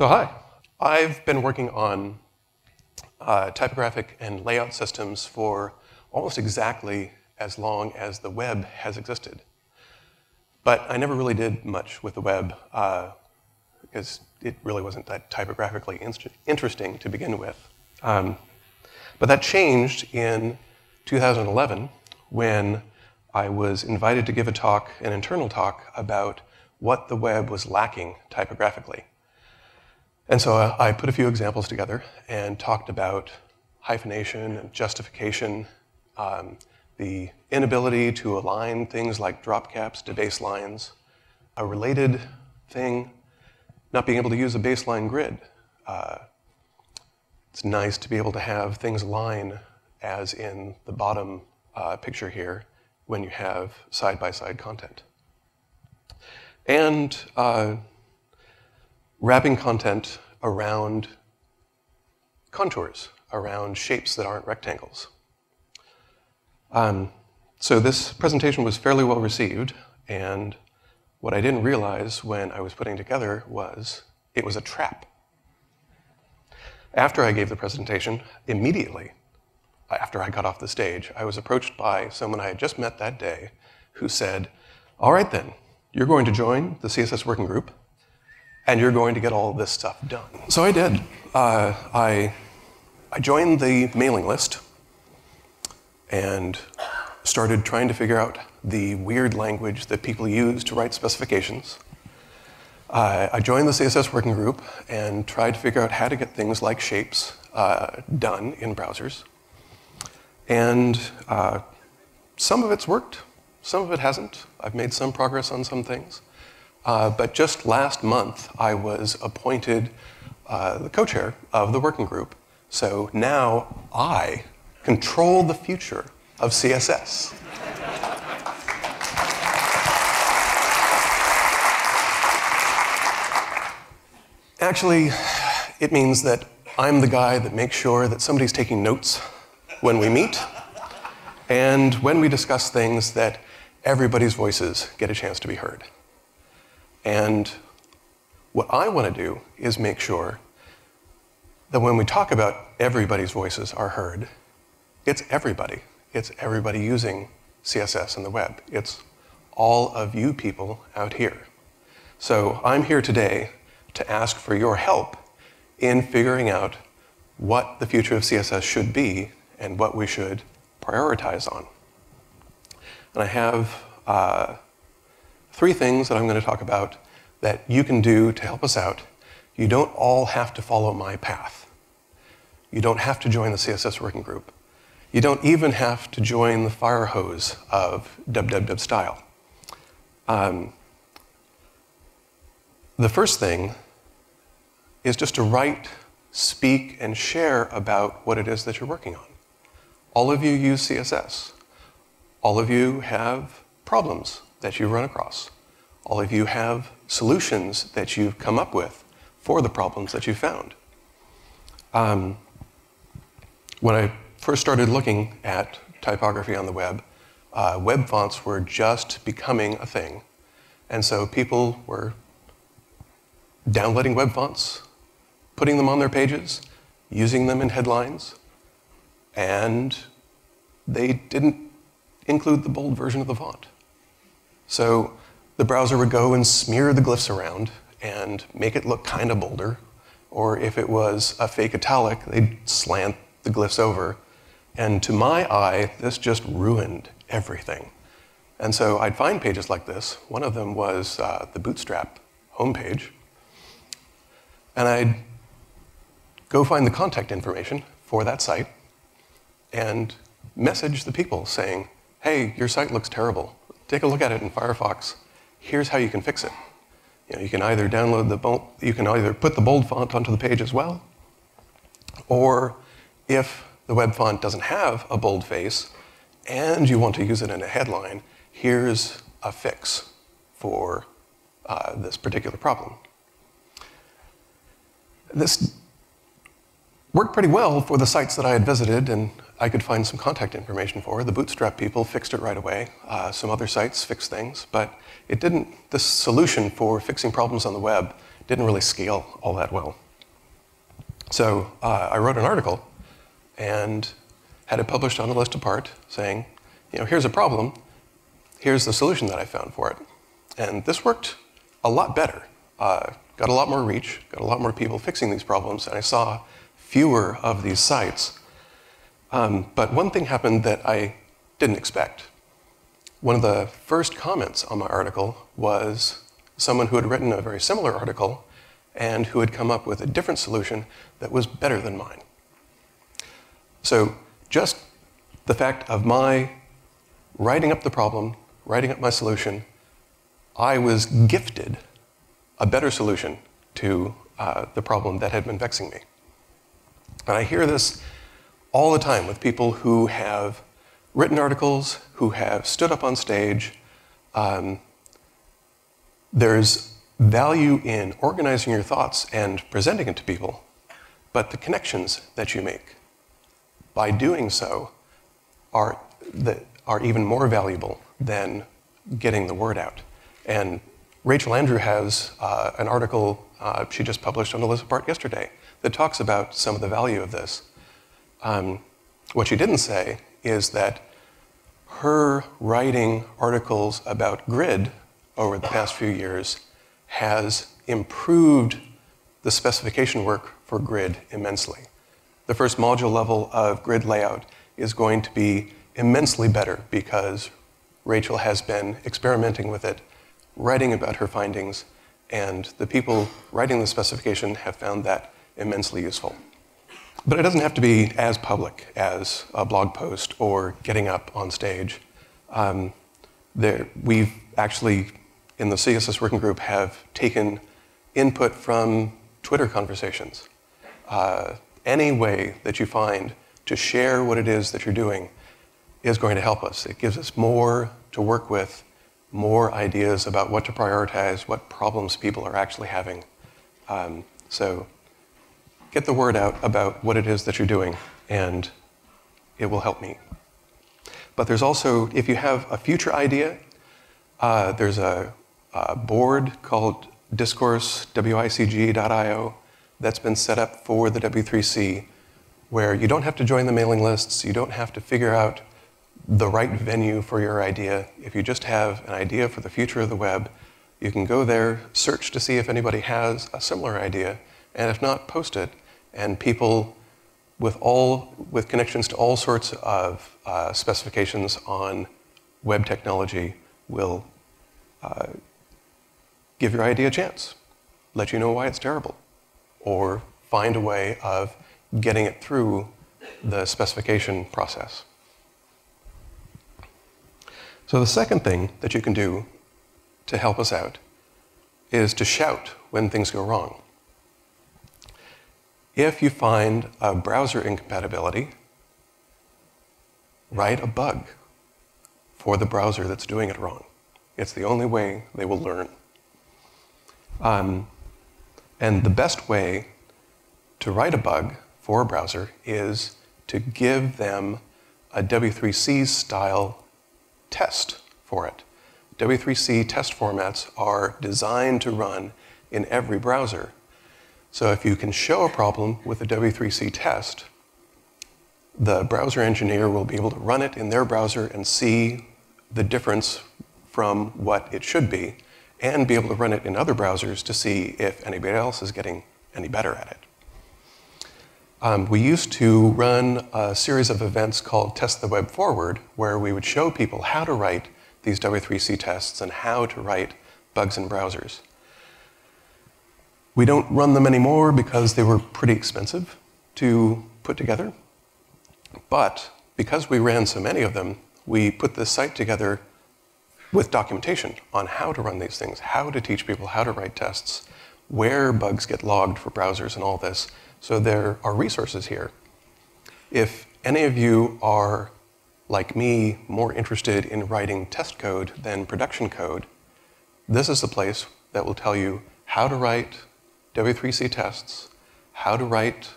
So hi, I've been working on uh, typographic and layout systems for almost exactly as long as the web has existed. But I never really did much with the web uh, because it really wasn't that typographically interesting to begin with. Um, but that changed in 2011 when I was invited to give a talk, an internal talk, about what the web was lacking typographically. And so uh, I put a few examples together and talked about hyphenation and justification, um, the inability to align things like drop caps to baselines, a related thing, not being able to use a baseline grid. Uh, it's nice to be able to have things align as in the bottom uh, picture here when you have side-by-side content. And uh, wrapping content around contours, around shapes that aren't rectangles. Um, so this presentation was fairly well received, and what I didn't realize when I was putting together was it was a trap. After I gave the presentation, immediately after I got off the stage, I was approached by someone I had just met that day who said, All right, then, you're going to join the CSS working group and you're going to get all this stuff done. So I did. Uh, I, I joined the mailing list and started trying to figure out the weird language that people use to write specifications. Uh, I joined the CSS working group and tried to figure out how to get things like shapes uh, done in browsers. And uh, some of it's worked, some of it hasn't. I've made some progress on some things. Uh, but just last month, I was appointed uh, the co chair of the working group. So now I control the future of CSS. Actually, it means that I'm the guy that makes sure that somebody's taking notes when we meet, and when we discuss things that everybody's voices get a chance to be heard. And what I want to do is make sure that when we talk about everybody's voices are heard, it's everybody. It's everybody using CSS and the web. It's all of you people out here. So I'm here today to ask for your help in figuring out what the future of CSS should be and what we should prioritize on. And I have uh, three things that I'm going to talk about that you can do to help us out. You don't all have to follow my path. You don't have to join the CSS working group. You don't even have to join the fire hose of www style. Um, the first thing is just to write, speak, and share about what it is that you're working on. All of you use CSS. All of you have problems that you run across. All of you have solutions that you've come up with for the problems that you found. Um, when I first started looking at typography on the web, uh, web fonts were just becoming a thing. And so people were downloading web fonts, putting them on their pages, using them in headlines, and they didn't include the bold version of the font. So the browser would go and smear the glyphs around and make it look kind of bolder. Or if it was a fake italic, they'd slant the glyphs over. And to my eye, this just ruined everything. And so I'd find pages like this. One of them was uh, the Bootstrap homepage. And I'd go find the contact information for that site and message the people saying, hey, your site looks terrible take a look at it in Firefox. Here's how you can fix it. You, know, you can either download the bold, you can either put the bold font onto the page as well, or if the web font doesn't have a bold face and you want to use it in a headline, here's a fix for uh, this particular problem. This worked pretty well for the sites that I had visited, and I could find some contact information for. The Bootstrap people fixed it right away. Uh, some other sites fixed things, but it didn't. This solution for fixing problems on the web didn't really scale all that well. So uh, I wrote an article and had it published on the list apart saying, you know, here's a problem, here's the solution that I found for it. And this worked a lot better. Uh, got a lot more reach, got a lot more people fixing these problems, and I saw fewer of these sites. Um, but one thing happened that I didn't expect. One of the first comments on my article was someone who had written a very similar article and who had come up with a different solution that was better than mine. So just the fact of my writing up the problem, writing up my solution, I was gifted a better solution to uh, the problem that had been vexing me. And I hear this all the time with people who have written articles, who have stood up on stage. Um, there's value in organizing your thoughts and presenting it to people, but the connections that you make by doing so are, the, are even more valuable than getting the word out. And Rachel Andrew has uh, an article uh, she just published on A List Apart yesterday that talks about some of the value of this. Um, what she didn't say is that her writing articles about grid over the past few years has improved the specification work for grid immensely. The first module level of grid layout is going to be immensely better because Rachel has been experimenting with it, writing about her findings, and the people writing the specification have found that immensely useful. But it doesn't have to be as public as a blog post or getting up on stage. Um, there, we've actually, in the CSS working group, have taken input from Twitter conversations. Uh, any way that you find to share what it is that you're doing is going to help us. It gives us more to work with, more ideas about what to prioritize, what problems people are actually having. Um, so get the word out about what it is that you're doing, and it will help me. But there's also, if you have a future idea, uh, there's a, a, board called discourse.wicg.io that's been set up for the W3C where you don't have to join the mailing lists, you don't have to figure out the right venue for your idea. If you just have an idea for the future of the web, you can go there, search to see if anybody has a similar idea, and if not, post it and people with all with connections to all sorts of uh, specifications on web technology will uh, give your idea a chance, let you know why it's terrible, or find a way of getting it through the specification process. So the second thing that you can do to help us out is to shout when things go wrong. If you find a browser incompatibility, write a bug for the browser that's doing it wrong. It's the only way they will learn. Um, and the best way to write a bug for a browser is to give them a W3C style test for it. W3C test formats are designed to run in every browser so if you can show a problem with a W3C test, the browser engineer will be able to run it in their browser and see the difference from what it should be, and be able to run it in other browsers to see if anybody else is getting any better at it. Um, we used to run a series of events called Test the Web Forward, where we would show people how to write these W3C tests and how to write bugs in browsers. We don't run them anymore because they were pretty expensive to put together. But because we ran so many of them, we put this site together with documentation on how to run these things, how to teach people how to write tests, where bugs get logged for browsers and all this. So there are resources here. If any of you are, like me, more interested in writing test code than production code, this is the place that will tell you how to write W3C tests, how to write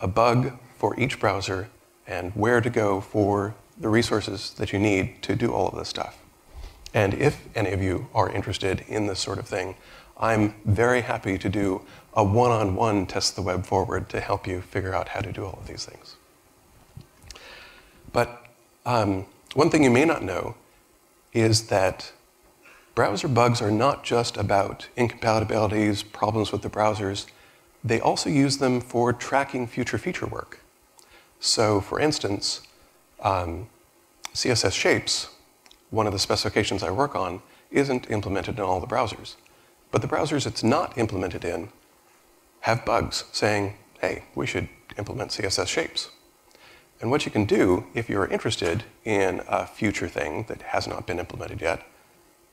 a bug for each browser, and where to go for the resources that you need to do all of this stuff. And if any of you are interested in this sort of thing, I'm very happy to do a one on one test the web forward to help you figure out how to do all of these things. But um, one thing you may not know is that browser bugs are not just about incompatibilities, problems with the browsers, they also use them for tracking future feature work. So, for instance, um, CSS shapes, one of the specifications I work on, isn't implemented in all the browsers. But the browsers it's not implemented in have bugs saying, hey, we should implement CSS shapes. And what you can do, if you're interested in a future thing that has not been implemented yet,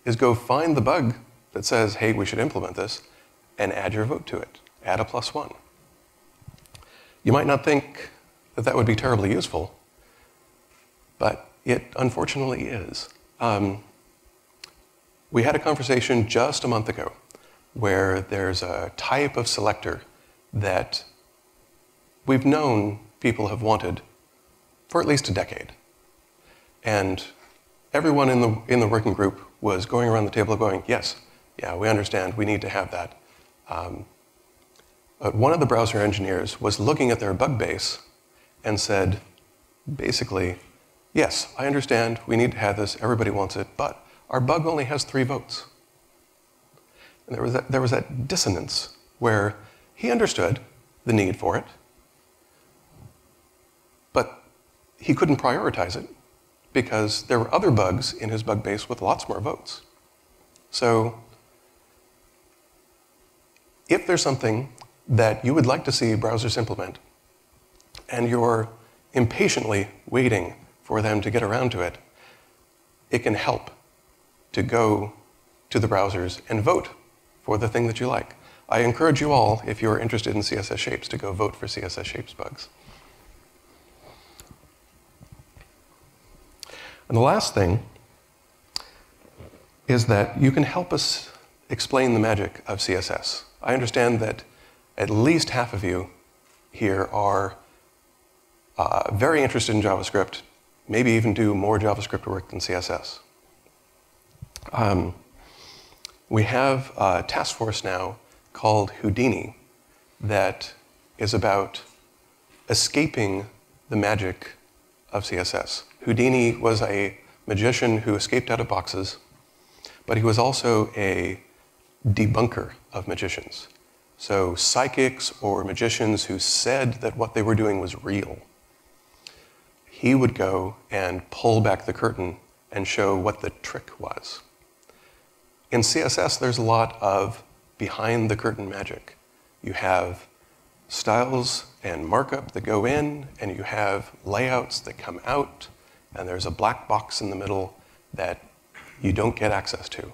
is go find the bug that says, hey, we should implement this, and add your vote to it. Add a plus one. You might not think that that would be terribly useful, but it unfortunately is. Um, we had a conversation just a month ago where there's a type of selector that we've known people have wanted for at least a decade. And everyone in the, in the working group was going around the table going, yes, yeah, we understand, we need to have that. Um, but one of the browser engineers was looking at their bug base and said, basically, yes, I understand, we need to have this, everybody wants it, but our bug only has three votes. And there was that, there was that dissonance where he understood the need for it, but he couldn't prioritize it because there were other bugs in his bug base with lots more votes. So, if there's something that you would like to see browsers implement, and you're impatiently waiting for them to get around to it, it can help to go to the browsers and vote for the thing that you like. I encourage you all, if you're interested in CSS shapes, to go vote for CSS shapes bugs. And the last thing is that you can help us explain the magic of CSS. I understand that at least half of you here are uh, very interested in JavaScript, maybe even do more JavaScript work than CSS. Um, we have a task force now called Houdini that is about escaping the magic of CSS. Houdini was a magician who escaped out of boxes, but he was also a debunker of magicians. So, psychics or magicians who said that what they were doing was real. He would go and pull back the curtain and show what the trick was. In CSS, there's a lot of behind the curtain magic. You have styles and markup that go in, and you have layouts that come out, and there's a black box in the middle that you don't get access to.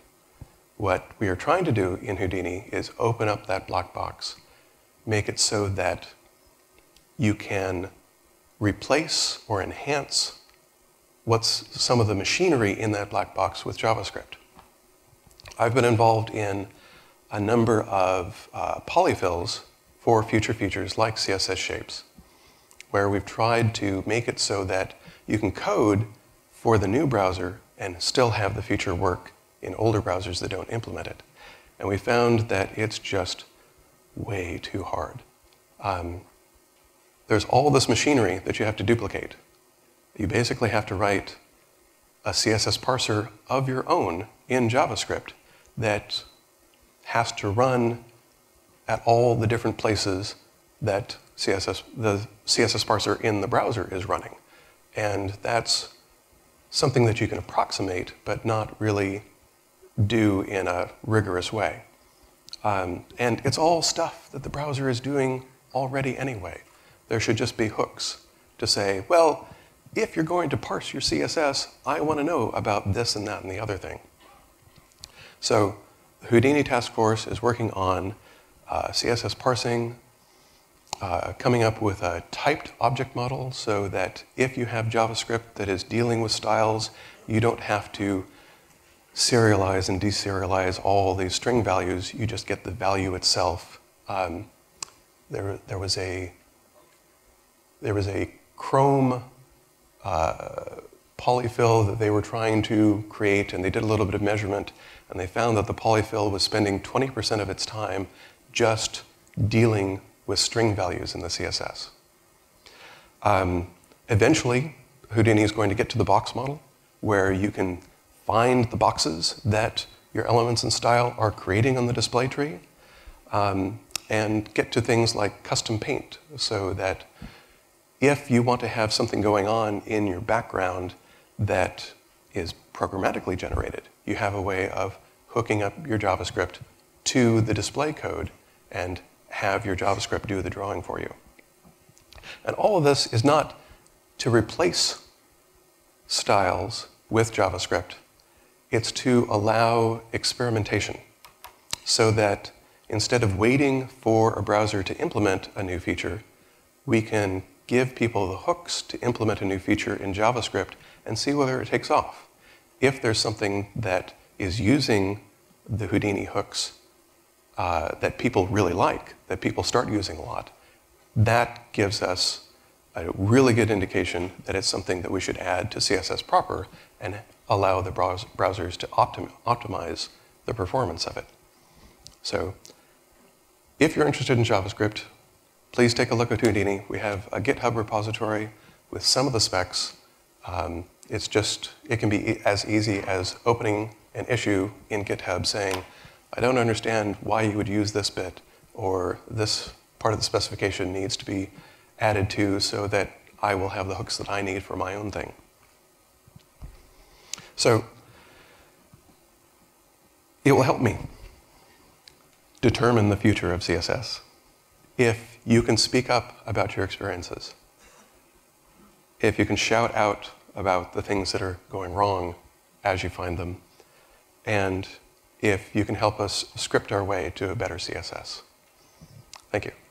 What we are trying to do in Houdini is open up that black box, make it so that you can replace or enhance what's some of the machinery in that black box with JavaScript. I've been involved in a number of uh, polyfills for future features like CSS shapes, where we've tried to make it so that you can code for the new browser and still have the feature work in older browsers that don't implement it. And we found that it's just way too hard. Um, there's all this machinery that you have to duplicate. You basically have to write a CSS parser of your own in JavaScript that has to run at all the different places that CSS, the CSS parser in the browser is running. And that's something that you can approximate, but not really do in a rigorous way. Um, and it's all stuff that the browser is doing already anyway. There should just be hooks to say, well, if you're going to parse your CSS, I want to know about this and that and the other thing. So the Houdini task force is working on uh, CSS parsing, uh, coming up with a typed object model so that if you have JavaScript that is dealing with styles, you don't have to serialize and deserialize all these string values. You just get the value itself. Um, there, there was a there was a Chrome uh, polyfill that they were trying to create, and they did a little bit of measurement, and they found that the polyfill was spending 20% of its time just dealing with string values in the CSS. Um, eventually, Houdini is going to get to the box model, where you can find the boxes that your elements and style are creating on the display tree, um, and get to things like custom paint, so that if you want to have something going on in your background that is programmatically generated, you have a way of hooking up your JavaScript to the display code and have your JavaScript do the drawing for you. And all of this is not to replace styles with JavaScript. It's to allow experimentation so that instead of waiting for a browser to implement a new feature, we can give people the hooks to implement a new feature in JavaScript and see whether it takes off. If there's something that is using the Houdini hooks uh, that people really like, that people start using a lot, that gives us a really good indication that it's something that we should add to CSS proper and allow the browsers to optim optimize the performance of it. So if you're interested in JavaScript, please take a look at Houdini. We have a GitHub repository with some of the specs. Um, it's just, it can be as easy as opening an issue in GitHub saying, I don't understand why you would use this bit, or this part of the specification needs to be added to so that I will have the hooks that I need for my own thing. So it will help me determine the future of CSS if you can speak up about your experiences, if you can shout out about the things that are going wrong as you find them, and if you can help us script our way to a better CSS. Thank you.